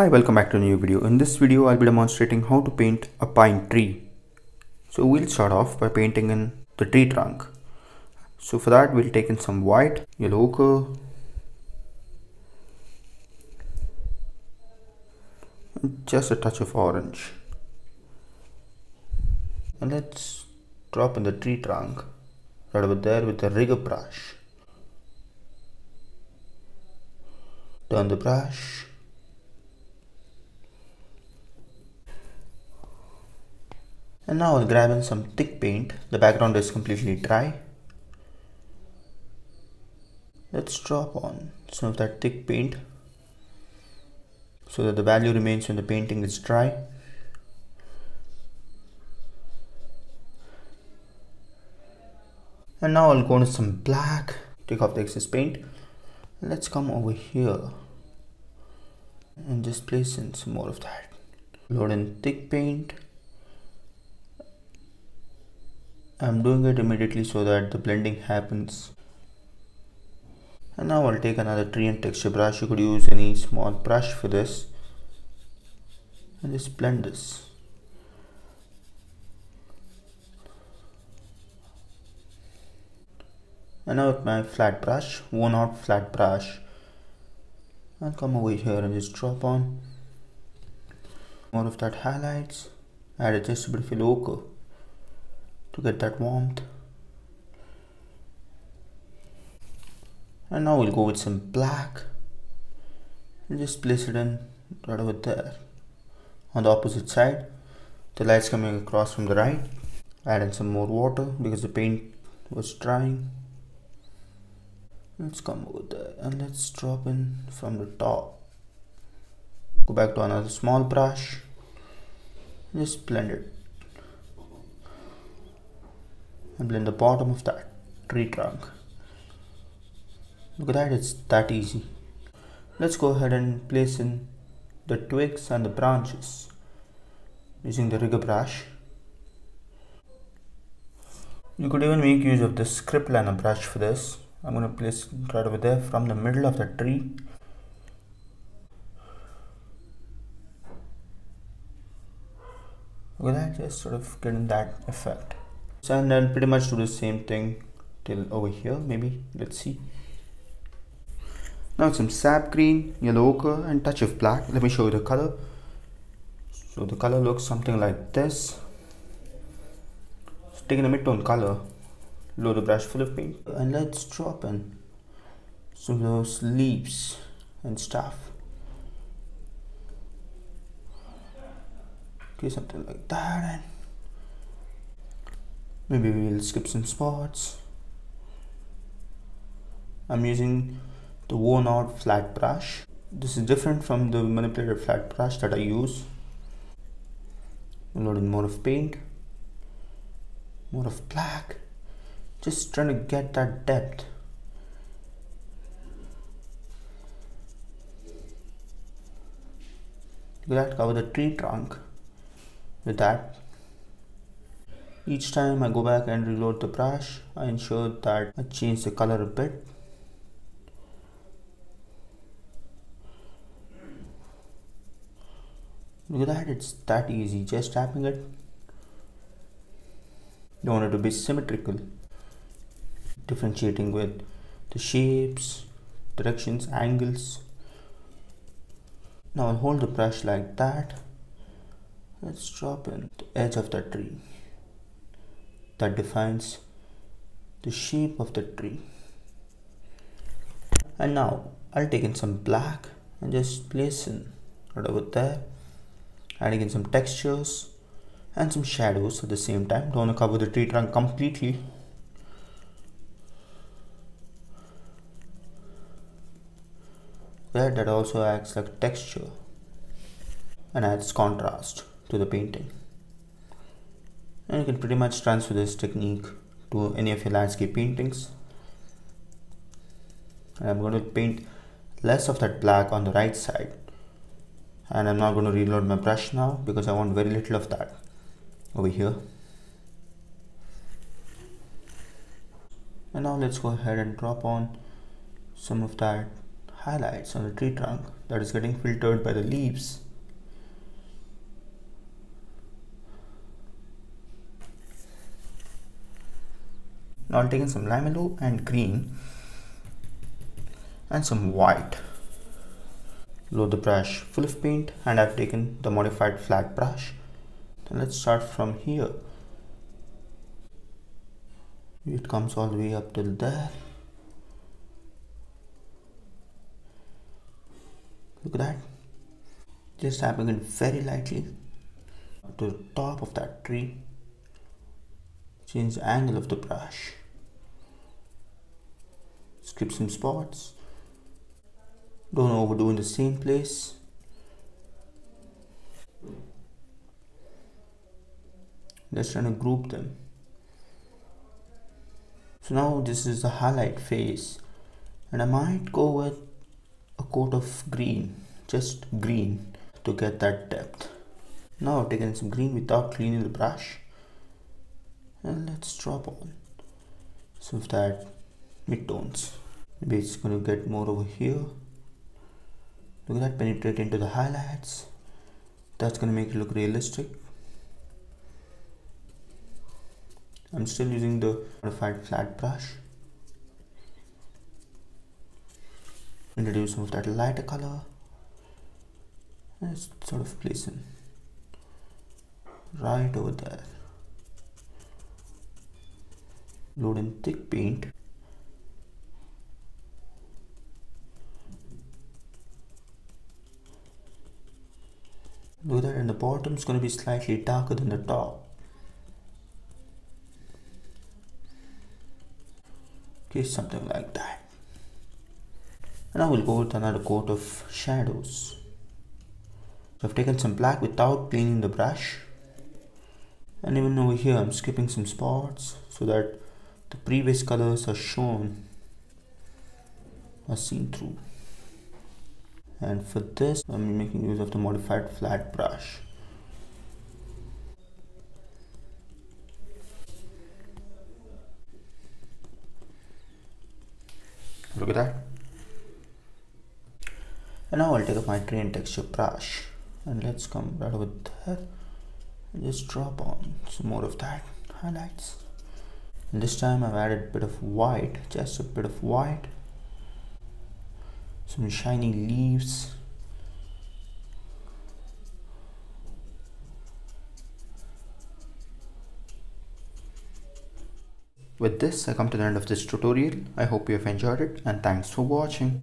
Hi, welcome back to a new video. In this video, I'll be demonstrating how to paint a pine tree. So we'll start off by painting in the tree trunk. So for that, we'll take in some white, yellow ochre, just a touch of orange. And let's drop in the tree trunk right over there with the rigger brush. Turn the brush and now I'll grab in some thick paint. The background is completely dry. Let's drop on some of that thick paint so that the value remains when the painting is dry. And now I'll go into some black take off the excess paint. Let's come over here and just place in some more of that. Load in thick paint I'm doing it immediately so that the blending happens. And now I'll take another tree and texture brush. You could use any small brush for this. And just blend this. And now with my flat brush worn out flat brush I'll come over here and just drop on more of that highlights. Add just a bit of ochre to get that warmth and now we'll go with some black. And just place it in right over there. On the opposite side the lights coming across from the right. Add in some more water because the paint was drying. Let's come over there and let's drop in from the top. Go back to another small brush. Just blend it and blend the bottom of that tree trunk. Look at that it's that easy. Let's go ahead and place in the twigs and the branches using the rigger brush. You could even make use of the script liner brush for this. I'm going to place it right over there from the middle of the tree. Look at that just sort of getting that effect and I'll pretty much do the same thing till over here maybe. Let's see. Now some sap green yellow ochre and touch of black. Let me show you the color. So the color looks something like this. So taking a mid-tone color. Load the brush full of paint. And let's drop in some those leaves and stuff. Okay something like that and maybe we'll skip some spots. I'm using the worn out flat brush. This is different from the manipulated flat brush that I use. Loading more of paint. More of black. Just trying to get that depth. Look at that cover the tree trunk with that each time I go back and reload the brush, I ensure that I change the color a bit. Look at that, it's that easy, just tapping it. You want it to be symmetrical. Differentiating with the shapes, directions, angles. Now I'll hold the brush like that. Let's drop in the edge of the tree that defines the shape of the tree. And now I'll take in some black and just place in right over there. Adding in some textures and some shadows at the same time. Don't want to cover the tree trunk completely. Where that also acts like texture and adds contrast to the painting and you can pretty much transfer this technique to any of your landscape paintings. And I'm going to paint less of that black on the right side. And I'm not going to reload my brush now because I want very little of that over here. And now let's go ahead and drop on some of that highlights on the tree trunk that is getting filtered by the leaves. Now I've taken some lime yellow and green and some white. Load the brush full of paint and I've taken the modified flat brush. Then let's start from here. It comes all the way up till there. Look at that. Just tapping it very lightly to the top of that tree. Change the angle of the brush. Skip some spots. Don't overdo in the same place. Just trying to group them. So now this is the highlight phase and I might go with a coat of green, just green to get that depth. Now I've taken some green without cleaning the brush and let's drop on some of that midtones maybe it's going to get more over here. Look at that penetrate into the highlights. That's going to make it look realistic. I'm still using the modified flat brush. Introduce some of that lighter color. And sort of place right over there. Load in thick paint at that and the bottom is going to be slightly darker than the top. Okay something like that. And I will go with another coat of shadows. So I've taken some black without cleaning the brush. And even over here I'm skipping some spots so that the previous colors are shown are seen through and for this I'm making use of the modified flat brush. Look at that. And now I'll take up my train texture brush. And let's come right over there. And just drop on some more of that highlights. And this time I've added a bit of white just a bit of white some shiny leaves With this, I come to the end of this tutorial. I hope you have enjoyed it and thanks for watching.